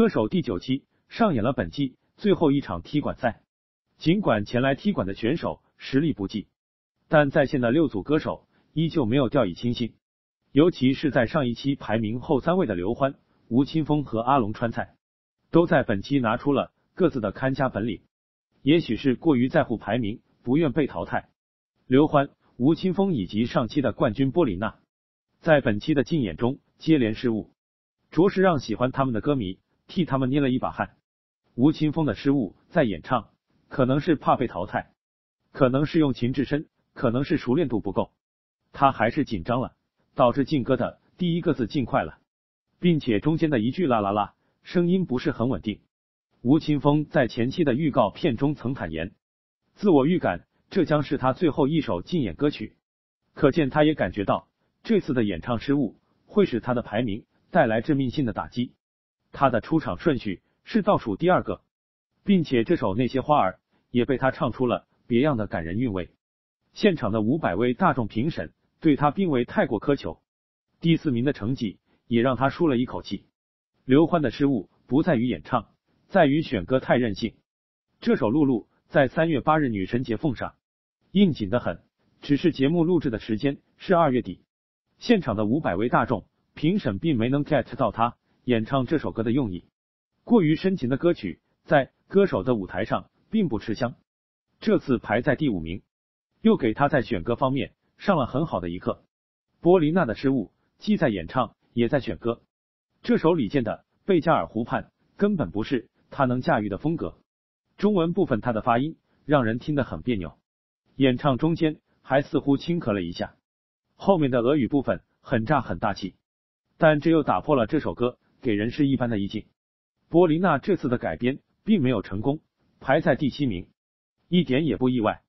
歌手第九期上演了本季最后一场踢馆赛。尽管前来踢馆的选手实力不济，但在线的六组歌手依旧没有掉以轻心。尤其是在上一期排名后三位的刘欢、吴青峰和阿龙川菜，都在本期拿出了各自的看家本领。也许是过于在乎排名，不愿被淘汰，刘欢、吴青峰以及上期的冠军波琳娜，在本期的竞演中接连失误，着实让喜欢他们的歌迷替他们捏了一把汗。吴青峰的失误在演唱。可能是怕被淘汰，可能是用情至深，可能是熟练度不够，他还是紧张了，导致劲歌的第一个字进快了，并且中间的一句啦啦啦，声音不是很稳定。吴青峰在前期的预告片中曾坦言，自我预感这将是他最后一首竞演歌曲，可见他也感觉到这次的演唱失误会使他的排名带来致命性的打击。他的出场顺序是倒数第二个。并且这首那些花儿也被他唱出了别样的感人韵味。现场的五百位大众评审对他并未太过苛求，第四名的成绩也让他舒了一口气。刘欢的失误不在于演唱，在于选歌太任性。这首《露露》在三月八日女神节奉上，应景的很。只是节目录制的时间是二月底，现场的五百位大众评审并没能 get 到他演唱这首歌的用意。过于深情的歌曲在。歌手的舞台上并不吃香，这次排在第五名，又给他在选歌方面上了很好的一课。波琳娜的失误既在演唱也在选歌，这首李健的《贝加尔湖畔》根本不是他能驾驭的风格。中文部分他的发音让人听得很别扭，演唱中间还似乎轻咳了一下。后面的俄语部分很炸很大气，但这又打破了这首歌给人是一般的意境。波琳娜这次的改编。并没有成功，排在第七名，一点也不意外。